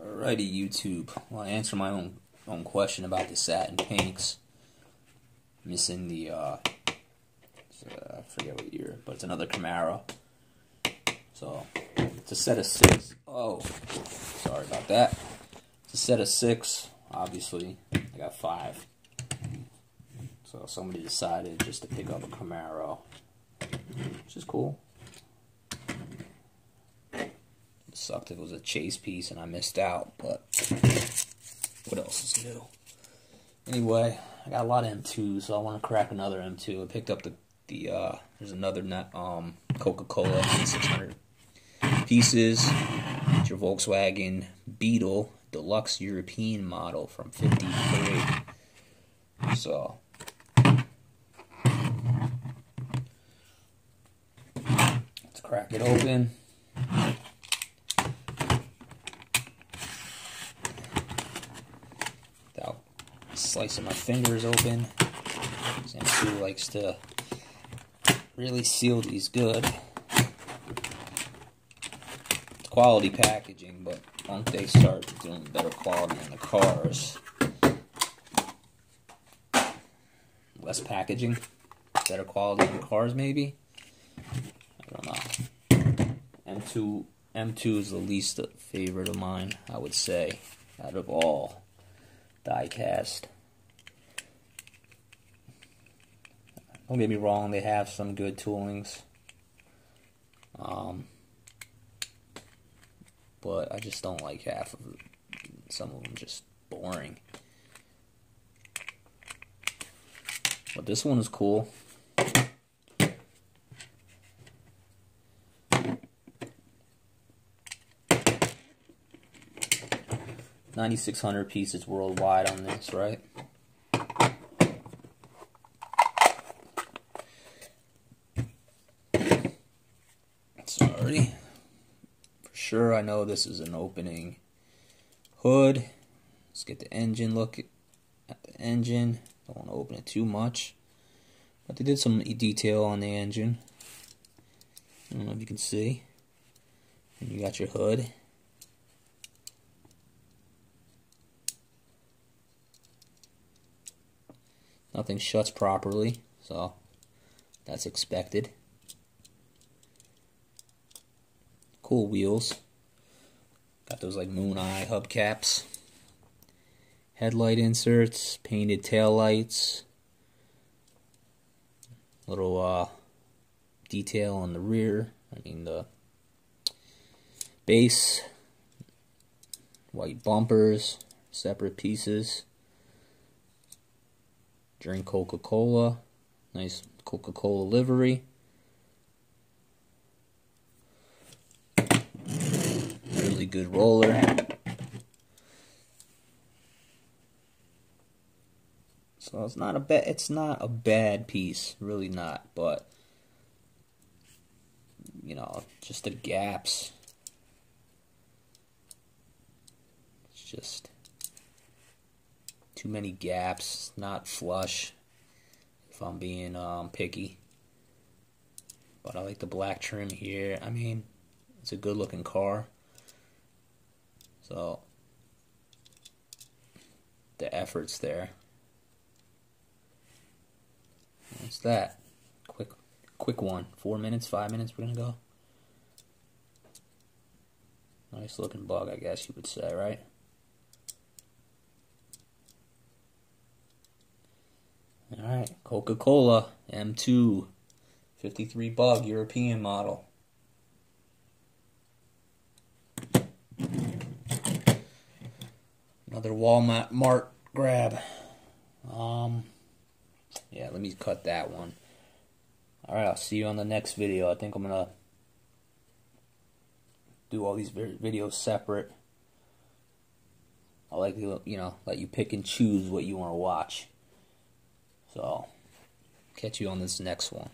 Alrighty, YouTube. Well, I answer my own own question about the satin pinks. Missing the, uh, uh, I forget what year, but it's another Camaro. So, it's a set of six. Oh, sorry about that. It's a set of six, obviously. I got five. So, somebody decided just to pick up a Camaro, which is cool. Sucked if it was a chase piece and I missed out, but what else is new? Anyway, I got a lot of M2s, so I want to crack another M2. I picked up the, the uh, there's another net, um, Coca-Cola 600 pieces. It's your Volkswagen Beetle Deluxe European model from 53. So, let's crack it open. Slicing my fingers open. Sam likes to really seal these good. It's quality packaging, but once they start doing better quality in the cars, less packaging, better quality in the cars maybe. I don't know. M2 M2 is the least favorite of mine, I would say, out of all diecast. Don't get me wrong, they have some good toolings. Um, but I just don't like half of it. Some of them just boring. But this one is cool. Ninety-six hundred pieces worldwide on this, right? For sure, I know this is an opening hood. Let's get the engine look at the engine. Don't want to open it too much. But they did some detail on the engine. I don't know if you can see. And you got your hood. Nothing shuts properly, so that's expected. Cool wheels. Got those like moon eye hubcaps. Headlight inserts, painted tail lights. Little uh, detail on the rear. I mean the base. White bumpers, separate pieces. Drink Coca-Cola. Nice Coca-Cola livery. Good roller. So it's not a bad it's not a bad piece, really not, but you know, just the gaps. It's just too many gaps, not flush if I'm being um, picky. But I like the black trim here. I mean, it's a good looking car. So the efforts there. What's that? Quick quick one. Four minutes, five minutes we're gonna go. Nice looking bug, I guess you would say, right? Alright, Coca-Cola M2 53 bug European model. Another Walmart Mart grab. Um, yeah, let me cut that one. Alright, I'll see you on the next video. I think I'm going to do all these videos separate. I like to, you know, let you pick and choose what you want to watch. So, catch you on this next one.